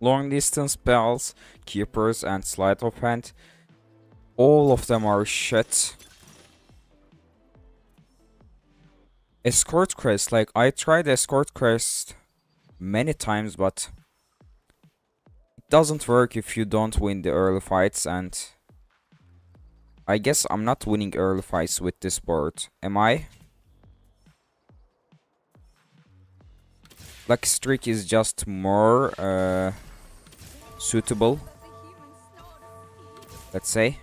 long distance spells, keepers, and sleight of hand. All of them are shit. Escort quest, like I tried escort quest many times, but it doesn't work if you don't win the early fights and I guess I'm not winning early fights with this board, am I? Lucky Streak is just more uh, suitable, let's say.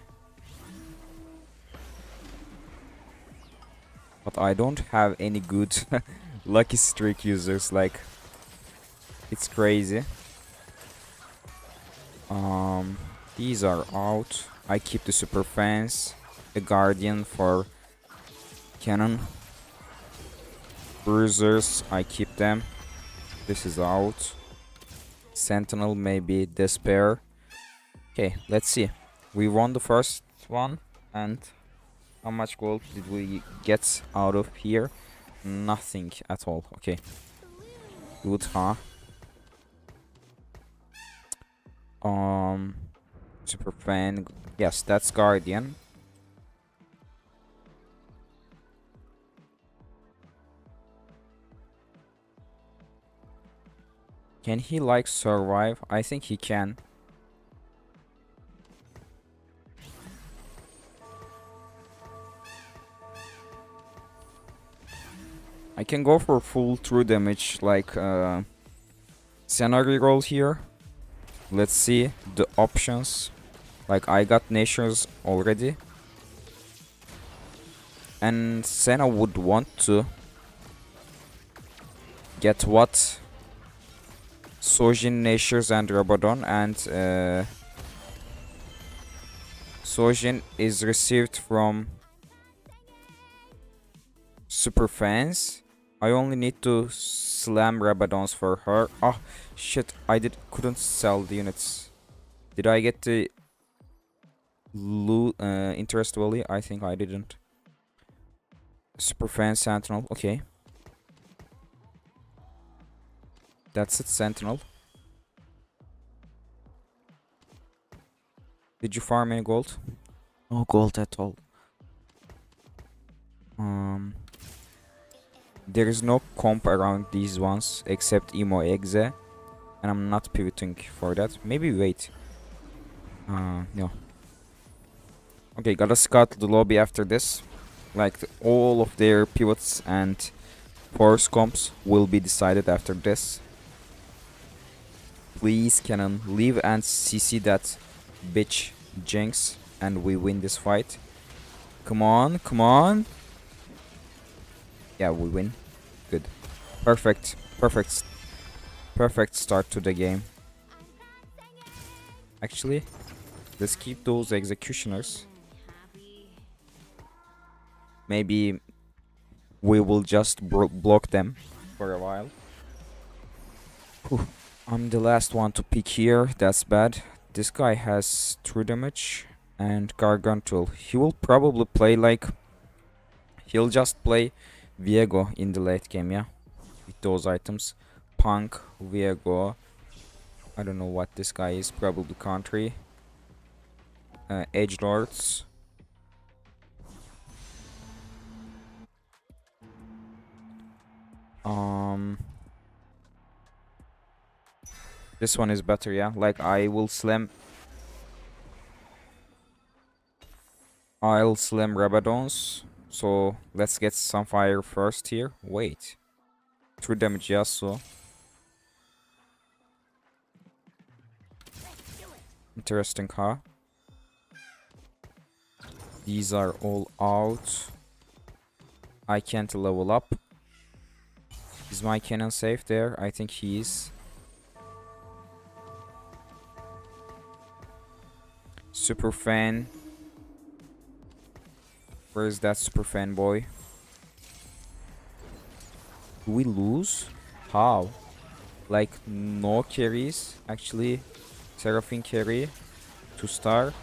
But I don't have any good Lucky Streak users, like, it's crazy. Um, these are out. I keep the super fans, a guardian for cannon. Bruisers, I keep them. This is out. Sentinel, maybe despair. Okay, let's see. We won the first one, and how much gold did we get out of here? Nothing at all. Okay. Good, huh? Um, super fan. Yes, that's Guardian. Can he like survive? I think he can. I can go for full true damage like uh, Senna roll here. Let's see the options. Like I got nations already. And Senna would want to get what? Shojin, Nashor's and Rabadon and uh, Shojin is received from super fans. I only need to slam Rabadons for her. Oh shit, I did couldn't sell the units. Did I get the uh, interest value? I think I didn't. Super fan sentinel, okay. That's it, sentinel. Did you farm any gold? No gold at all. Um there is no comp around these ones except emo exe and i'm not pivoting for that maybe wait uh no okay gotta scout the lobby after this like all of their pivots and force comps will be decided after this please cannon leave and cc that bitch jinx and we win this fight come on come on yeah, we win. Good. Perfect. Perfect. Perfect start to the game. Actually, let's keep those executioners. Maybe we will just block them for a while. Whew. I'm the last one to pick here. That's bad. This guy has true damage and Gargantual. He will probably play like... He'll just play Viego in the late game, yeah? With those items. Punk, Viego. I don't know what this guy is. Probably country. Uh, Edge Lords. Um... This one is better, yeah? Like, I will slam... I'll slam Rabadons. So let's get some fire first here. Wait. True damage, yes, so. Interesting, huh? These are all out. I can't level up. Is my cannon safe there? I think he is. Super fan. Where is that super fanboy? Do we lose? How? Like, no carries? Actually, Seraphine carry. Two star.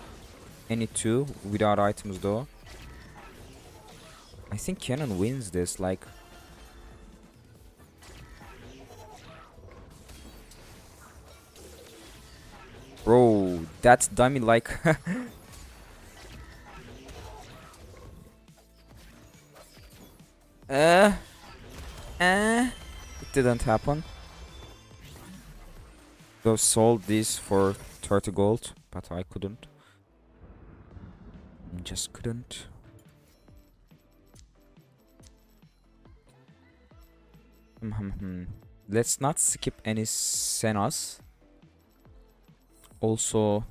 Any two without items though. I think Cannon wins this, like... Bro, that's dummy like Uh uh it didn't happen. So sold this for 30 gold, but I couldn't. Just couldn't. Hmm, hmm, hmm. Let's not skip any Sennas. Also,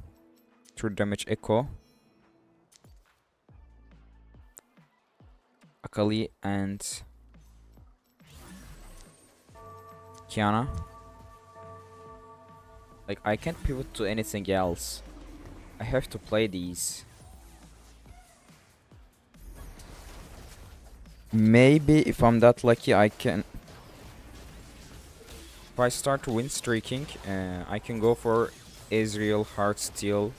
true damage Ekko. Akali and Qiyana. Like, I can't pivot to anything else. I have to play these. Maybe if I'm that lucky, I can... If I start win streaking, uh, I can go for Ezreal, Heartsteel,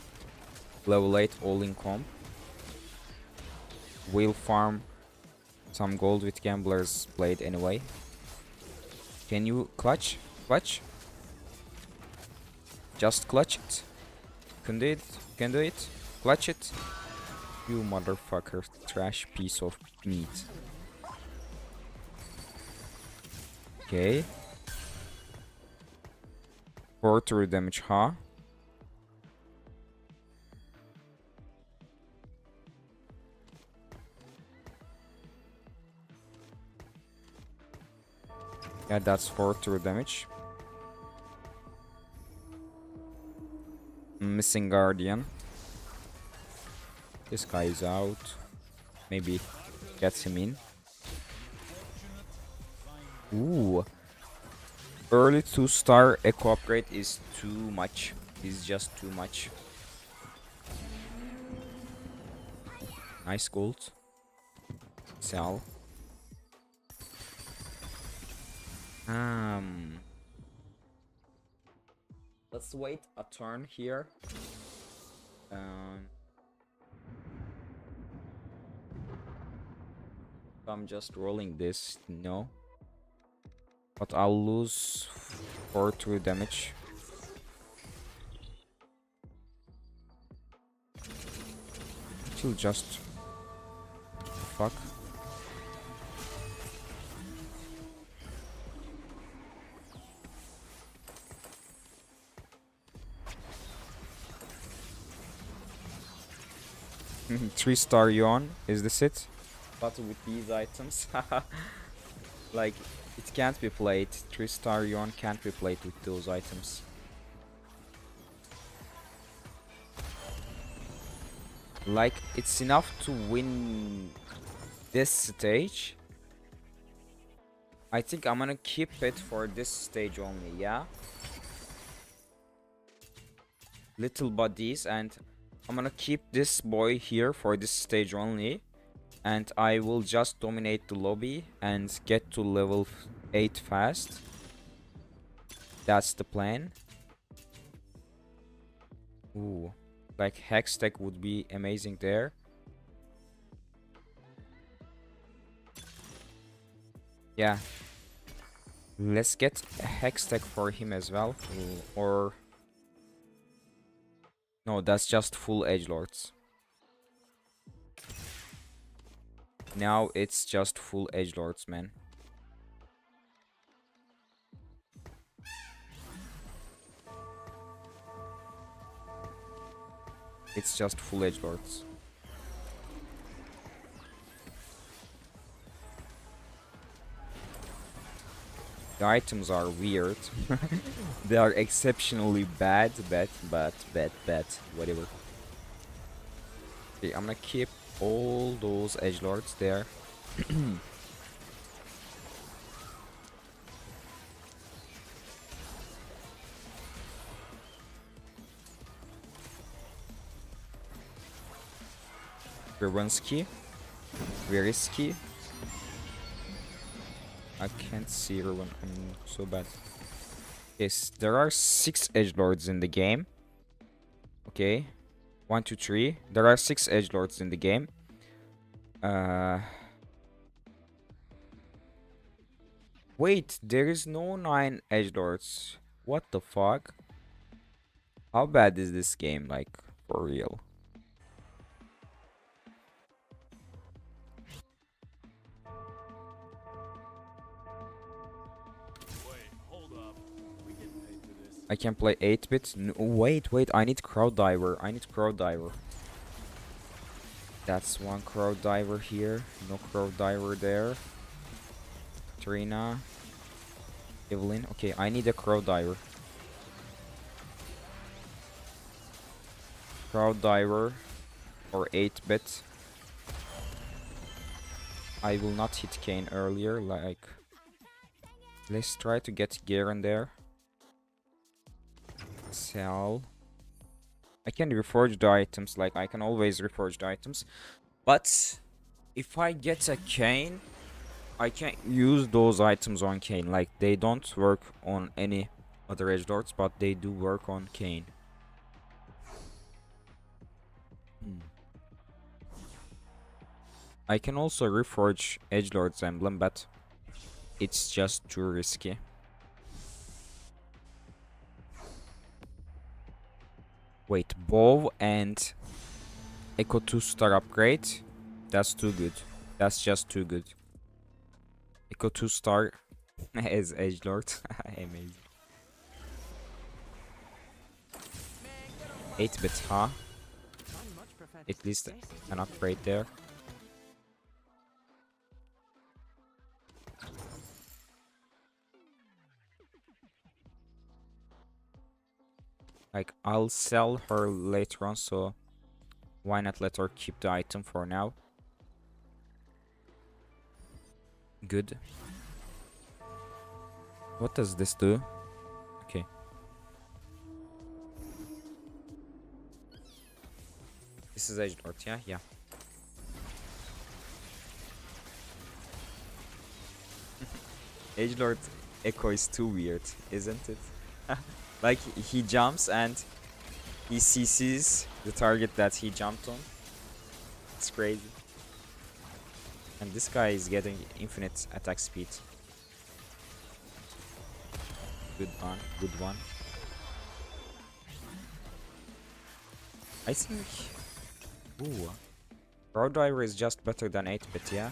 level 8 all-in comp. We'll farm some gold with Gambler's Blade anyway. Can you clutch? Clutch? Just clutch it. Can do it. Can do it. Clutch it. You motherfucker. Trash piece of meat. Okay. 4 to damage, huh? Yeah, that's 4 to damage. Missing Guardian. This guy is out. Maybe gets him in. Ooh. Early 2 star Ekko upgrade is too much. Is just too much. Nice gold. Sell. Um. Let's wait a turn here. Um. I'm just rolling this, no. But I'll lose 4 to damage. She'll just... Fuck. Three star Yone, is this it? But with these items, like it can't be played. Three star Yone can't be played with those items. Like it's enough to win this stage. I think I'm gonna keep it for this stage only, yeah? Little bodies and I'm gonna keep this boy here for this stage only. And I will just dominate the lobby and get to level 8 fast. That's the plan. Ooh. Like Hextech would be amazing there. Yeah. Let's get a hex Hextech for him as well. Or no, that's just full edge lords. Now it's just full edge lords, man. It's just full edge lords. The items are weird. they are exceptionally bad, bad, bad, bad, bad, whatever. Okay, I'm gonna keep all those edge lords there. Verwensky. Verisky. I can't see everyone. I'm so bad. Yes, there are six edge lords in the game. Okay, one, two, three. There are six edge lords in the game. Uh. Wait, there is no nine edge lords. What the fuck? How bad is this game, like, for real? I can play 8-bit. No, wait, wait, I need Crowd Diver. I need Crowd Diver. That's one Crowd Diver here. No Crowd Diver there. Trina. Evelynn. Okay, I need a Crowd Diver. Crowd Diver. Or 8-bit. I will not hit Kayn earlier, like... Let's try to get Garen there sell. I can reforge the items, like I can always reforge the items. But if I get a Kayn, I can't use those items on Kayn. Like they don't work on any other edge lords, but they do work on cane. Hmm. I can also reforge Edge Lord's emblem, but it's just too risky. Wait, bow and Ekko 2 star upgrade. That's too good. That's just too good. Ekko 2 star as Edge Lord. Amazing. 8 bit, huh? At least an upgrade there. Like, I'll sell her later on, so why not let her keep the item for now? Good. What does this do? Okay. This is Edge Lord, yeah? Yeah. Edge Lord Ekko is too weird, isn't it? Like he jumps and he CCs the target that he jumped on. It's crazy. And this guy is getting infinite attack speed. Good one, good one. I think... Ooh. Crowd Diver is just better than 8-bit, yeah?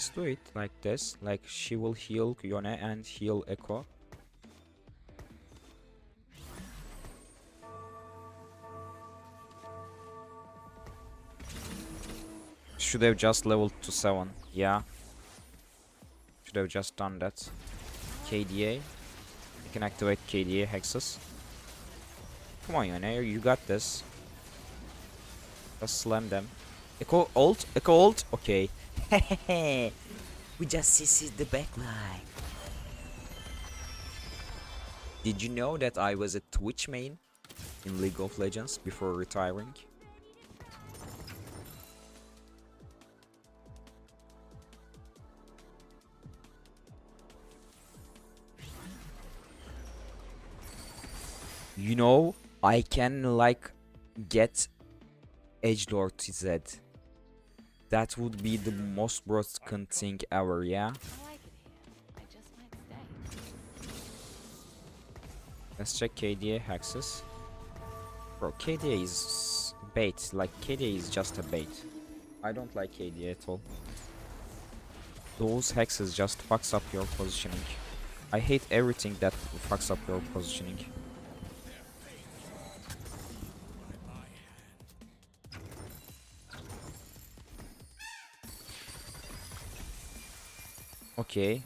Let's do it like this. Like she will heal Yone and heal Ekko. Should have just leveled to 7. Yeah. Should have just done that. KDA. You can activate KDA hexes. Come on, Yone. You got this. Just slam them. Ekko ult. Ekko ult. Okay. we just CC'd the backline. Did you know that I was a Twitch main in League of Legends before retiring? You know, I can like get Edge Lord TZ that would be the most broken thing ever, yeah? Let's check KDA hexes. Bro, KDA is bait. Like, KDA is just a bait. I don't like KDA at all. Those hexes just fucks up your positioning. I hate everything that fucks up your positioning. Okay.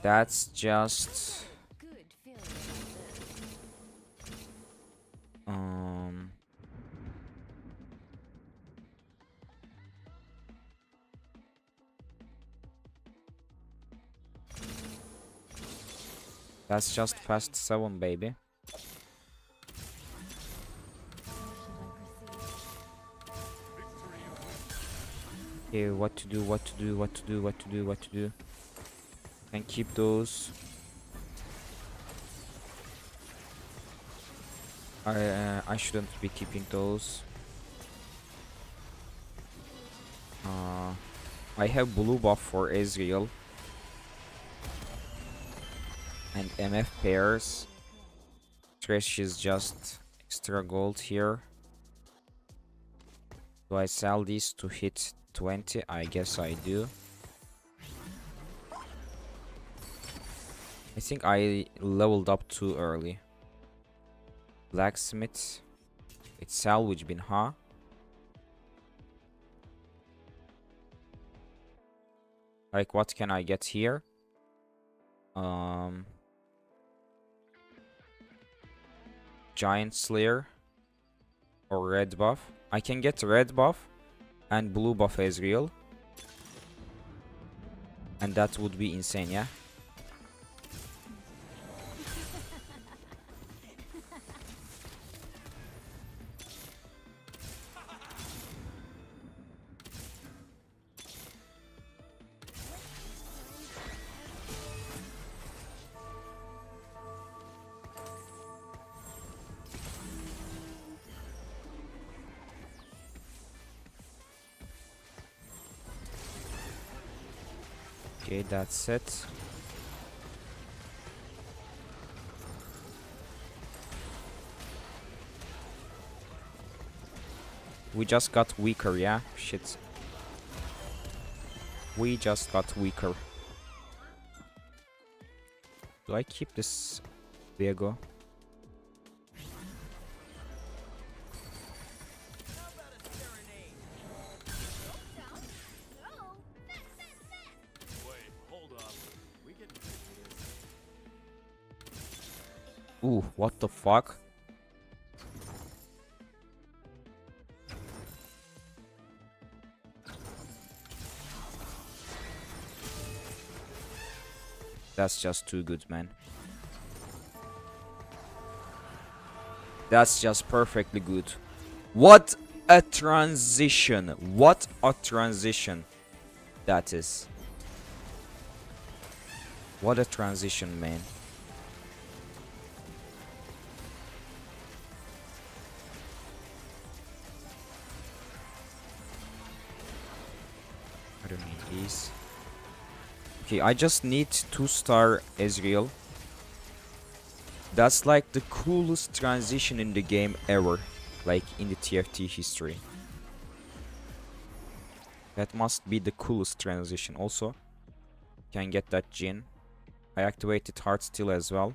That's just... Um... That's just fast 7, baby. Okay, what to do, what to do, what to do, what to do, what to do. And keep those. I uh, I shouldn't be keeping those. Uh, I have blue buff for Ezreal and MF pairs. Trash is just extra gold here. Do I sell these to hit 20? I guess I do. I think I leveled up too early. Blacksmith. It's salvage bin, huh? Like what can I get here? Um Giant Slayer or red buff. I can get red buff and blue buff real And that would be insane, yeah? That's it. We just got weaker, yeah? Shit. We just got weaker. Do I keep this Viego? What the fuck? That's just too good, man. That's just perfectly good. What a transition. What a transition that is. What a transition, man. Okay, I just need 2-star Ezreal. That's like the coolest transition in the game ever. Like in the TFT history. That must be the coolest transition. Also, can get that Jhin. I activated Heart Steel as well.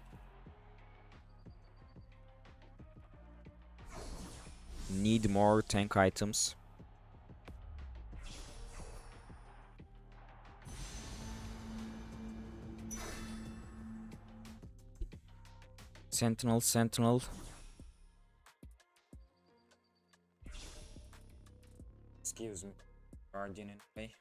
Need more tank items. Sentinel, Sentinel. Excuse me, Guardian in play.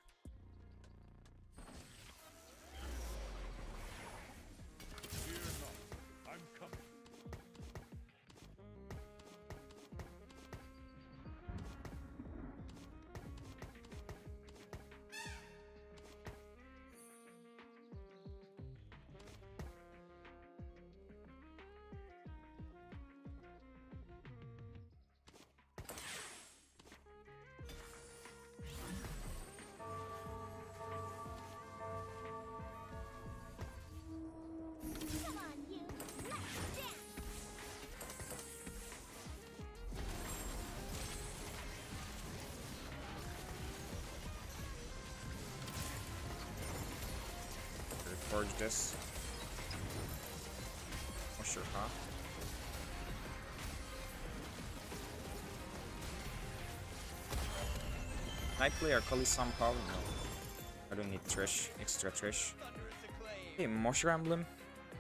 Reforge this. Oh sure, huh? Can I play Akali somehow? No. I don't need Trish, extra Trish. Hey, Mosher Emblem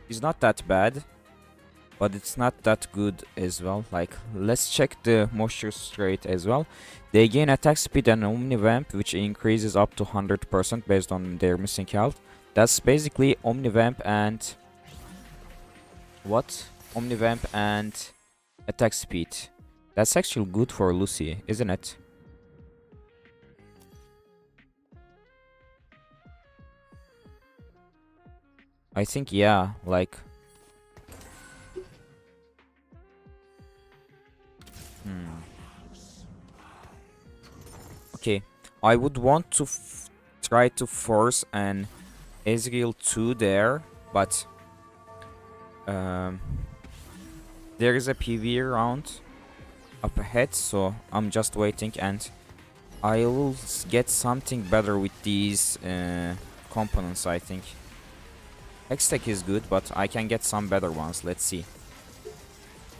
is not that bad, but it's not that good as well. Like, let's check the Mosher Straight as well. They gain attack speed and Omni Vamp, which increases up to 100% based on their missing health. That's basically Omnivamp and... What? Omnivamp and attack speed. That's actually good for Lucy, isn't it? I think yeah, like Hmm. Okay, I would want to try to force an Ezreal 2 there, but um, there is a PV round up ahead, so I'm just waiting and I will get something better with these uh, components, I think. Hextech is good, but I can get some better ones, let's see.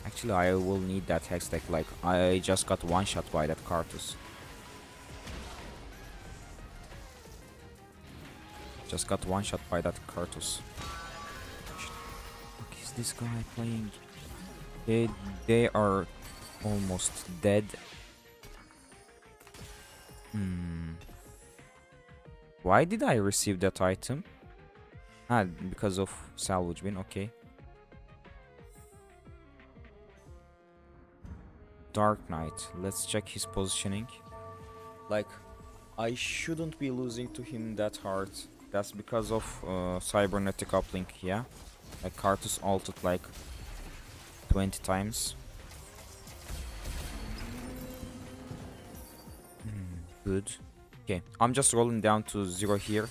Actually, I will need that Hextech, like, I just got one shot by that Karthus. Just got one shot by that Karthus. What is this guy playing? They, they are almost dead. Hmm. Why did I receive that item? Ah, because of salvage bin, okay. Dark Knight, let's check his positioning. Like, I shouldn't be losing to him that hard. That's because of uh, cybernetic uplink, yeah? Like, Karthus altered like 20 times. Hmm, good. Okay, I'm just rolling down to zero here.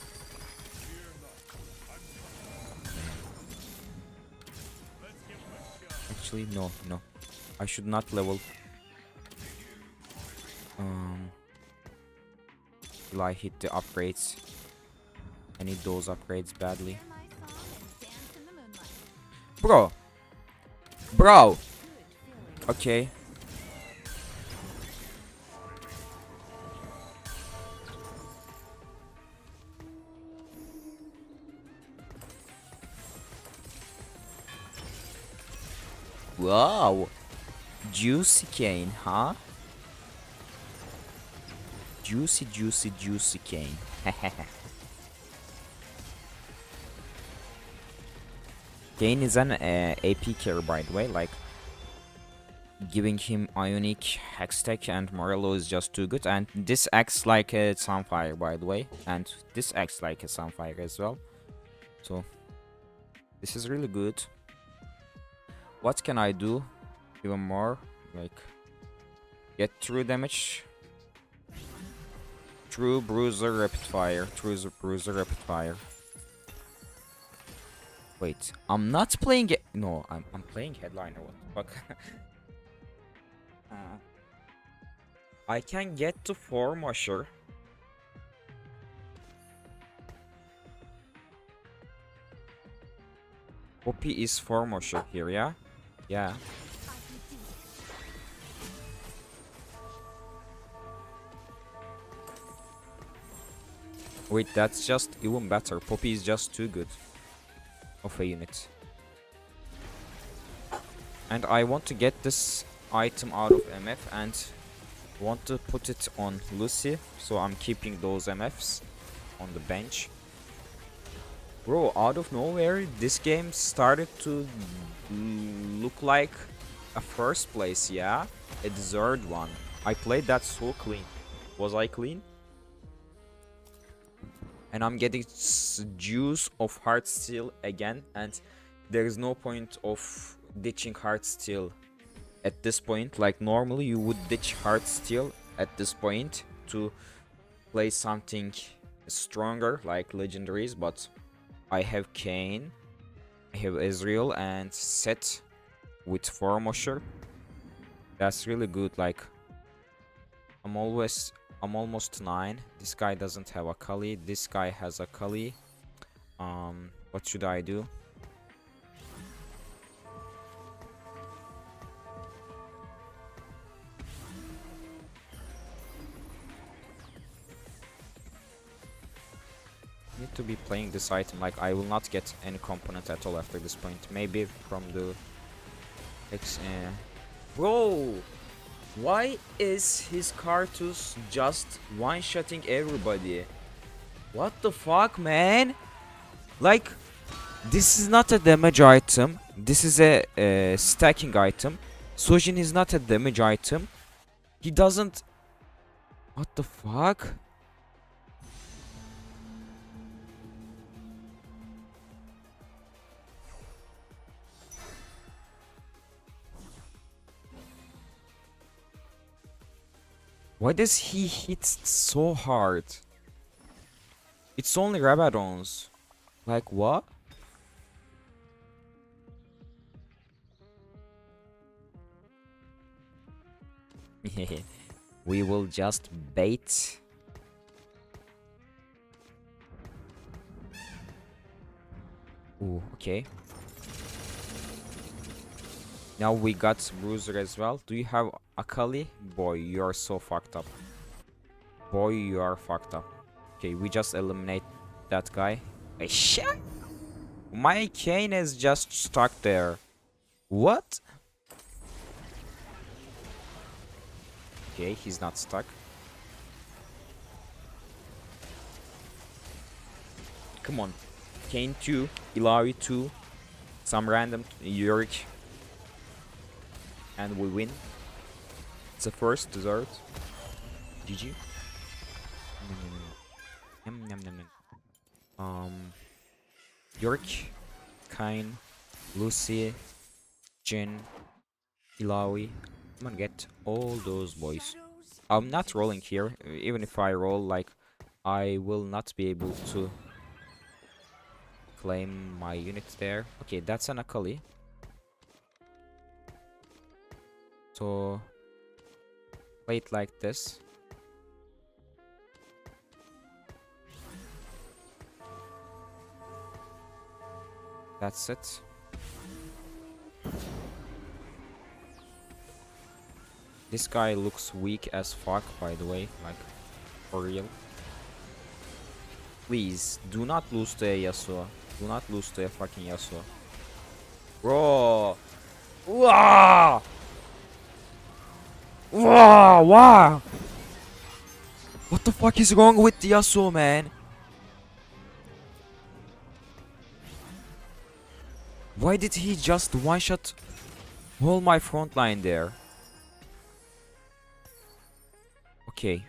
Actually, no, no. I should not level. Um, till I hit the upgrades. I need those upgrades badly. Hear my song and dance in the moonlight. Bro! Bro! Okay. Wow. Juicy Kayn, huh? Juicy, juicy, juicy Kayn. Kayn is an uh, AP carry by the way, like giving him Ionic, Hextech and Morello is just too good and this acts like a Sunfire by the way and this acts like a Sunfire as well. So this is really good. What can I do even more? Like get true damage. True bruiser rapid fire. True bruiser rapid fire. Wait, I'm not playing it. No, I'm, I'm playing headliner. What the fuck? Uh, I can get to four Mosher. OP is four Mosher here, yeah? Yeah. Wait, that's just even better. Poppy is just too good of a unit. And I want to get this item out of MF and want to put it on Lucy. So I'm keeping those MFs on the bench. Bro, out of nowhere, this game started to look like a first place, yeah? A deserved one. I played that so clean. Was I clean? And I'm getting juice of heart steel again and there is no point of ditching heart steel at this point. Like normally you would ditch heart steel at this point to play something stronger like legendaries but I have Kayn I have Ezreal and Sett with Formosher that's really good like I'm always I'm almost nine. This guy doesn't have a Kali. This guy has a Kali. Um, what should I do? Need to be playing this item. Like I will not get any component at all after this point. Maybe from the X. Uh... Bro, why is his Karthus just one-shotting everybody? What the fuck, man? Like, this is not a damage item. This is a, stacking item. Shojin is not a damage item. He doesn't... What the fuck? Why does he hit so hard? It's only Rabadons. Like what? we will just bait. Ooh, okay. Now we got Bruiser as well. Do you have Akali? Boy, you are so fucked up. Boy, you are fucked up. Okay, we just eliminate that guy. Hey, shit! My Kayn is just stuck there. What? Okay, he's not stuck. Come on. Kayn 2, Illaoi 2, some random Yorick. And we win. It's a first dessert. GG. Um, Yorick, Kayn, Lucy, Jhin, Illaoi. I'm gonna get all those boys. I'm not rolling here. Even if I roll, like, I will not be able to claim my unit there. Okay, that's an Akali. So, play it like this. That's it. This guy looks weak as fuck, by the way, like, for real. Please, do not lose to a Yasuo. Do not lose to a fucking Yasuo. Bro! Wow! Wow! Wow! What the fuck is wrong with the Yasuo, man? Why did he just one-shot all my front line there? Okay.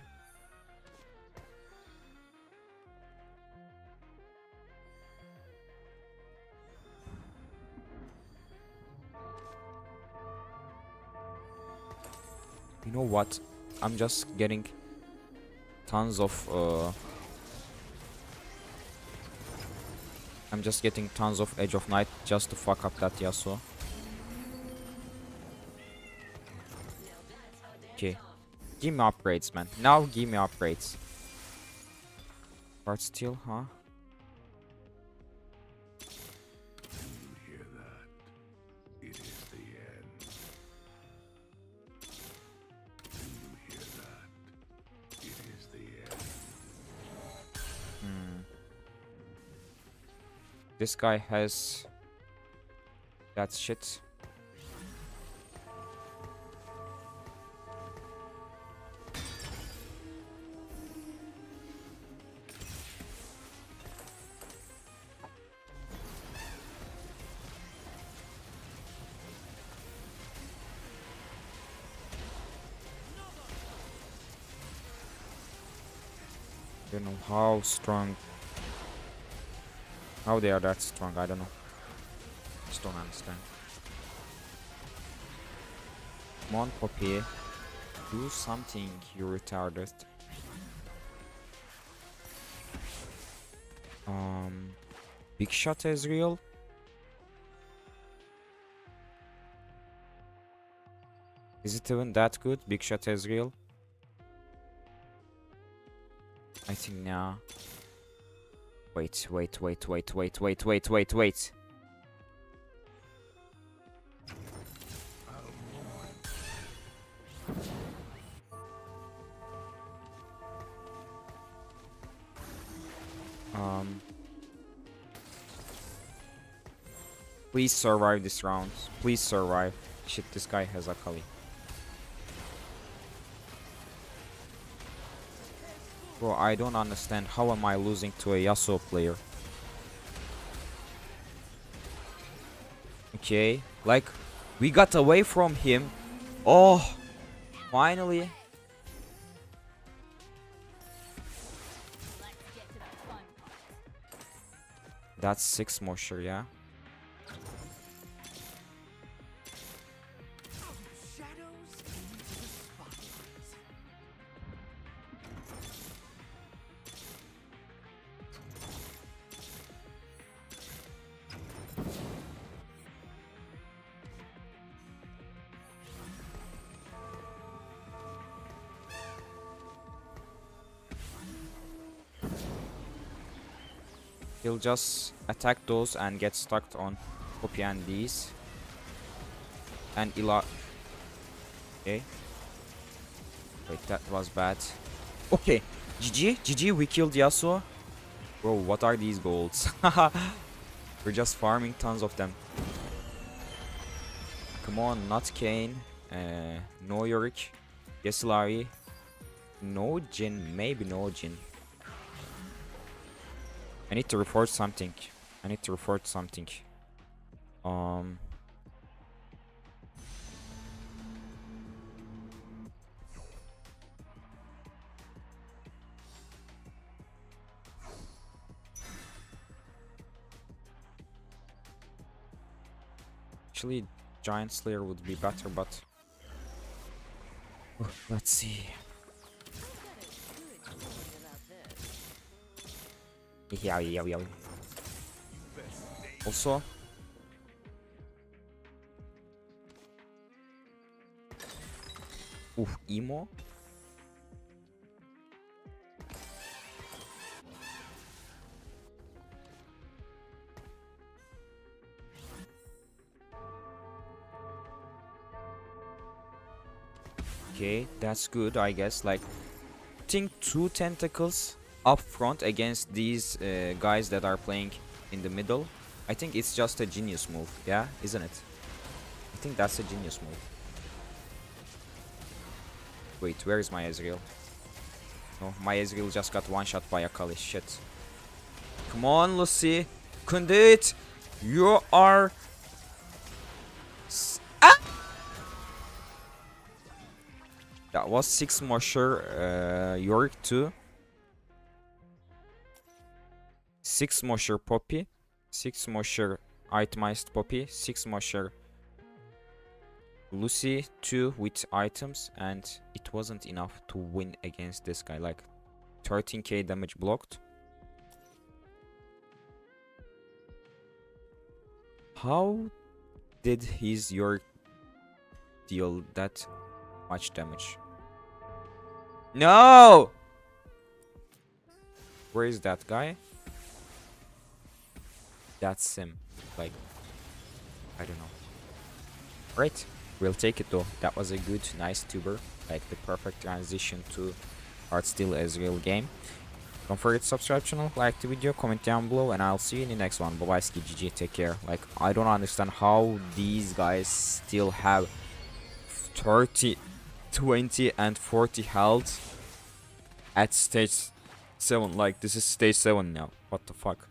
Know what? I'm just getting tons of uh I'm just getting tons of Edge of Night just to fuck up that Yasuo. Okay. Give me upgrades, man. Now give me upgrades. But still, huh? This guy has that shit. don't know how strong how they are that strong i don't know. Just don't understand. Come on poppy. Do something you retarded. Um big shot Ezreal? Is it even that good? Big shot Ezreal? I think now. Wait, wait, wait, wait, wait, wait, wait, wait, wait. Um. Please survive this round. Please survive. Shit, this guy has a Akali. Bro, I don't understand. How am I losing to a Yasuo player? Okay, like, we got away from him. Oh, finally. That's six more, sure, yeah? He'll just attack those and get stuck on Poppy and these. And Ila. Okay. Wait, that was bad. Okay. GG. GG, we killed Yasuo. Bro, what are these golds? We're just farming tons of them. Come on, not Kayn. Uh, no Yorick. Yes, Larry. No Jhin. Maybe no Jhin. I need to report something. I need to report something. Um. Actually, Giant Slayer would be better, but let's see. Yeah, yeah, yeah. Also, Oof, emo. Okay, that's good, I guess. Like, think two tentacles up front against these uh, guys that are playing in the middle. I think it's just a genius move, yeah, isn't it? I think that's a genius move. Wait, where is my Ezreal? Oh, my Ezreal just got one shot by Akali. Shit. Come on, Lucy. Can do it. You are. Ah! That was six Mosher, uh, Yorick too. Six Mosher Poppy. Six Mosher itemized Poppy. Six Mosher Lucy 2 with items and it wasn't enough to win against this guy like 13k damage blocked how did his your deal that much damage no where is that guy that's him like i don't know right We'll take it though. That was a good, nice tuber. Like the perfect transition to Heartsteel Ezreal game. Don't forget to subscribe channel, like the video, comment down below, and I'll see you in the next one. Bye bye, ski GG, take care. Like, I don't understand how these guys still have 30, 20, and 40 health at stage 7. Like, this is stage 7 now. What the fuck?